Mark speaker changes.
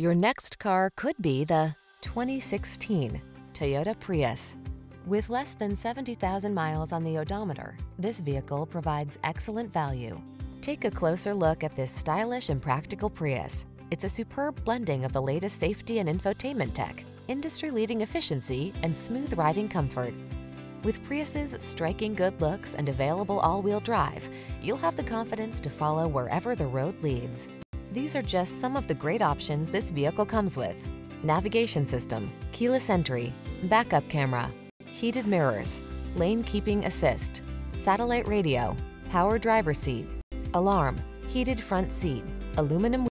Speaker 1: Your next car could be the 2016 Toyota Prius. With less than 70,000 miles on the odometer, this vehicle provides excellent value. Take a closer look at this stylish and practical Prius. It's a superb blending of the latest safety and infotainment tech, industry-leading efficiency, and smooth riding comfort. With Prius's striking good looks and available all-wheel drive, you'll have the confidence to follow wherever the road leads. These are just some of the great options this vehicle comes with. Navigation system, keyless entry, backup camera, heated mirrors, lane keeping assist, satellite radio, power driver seat, alarm, heated front seat, aluminum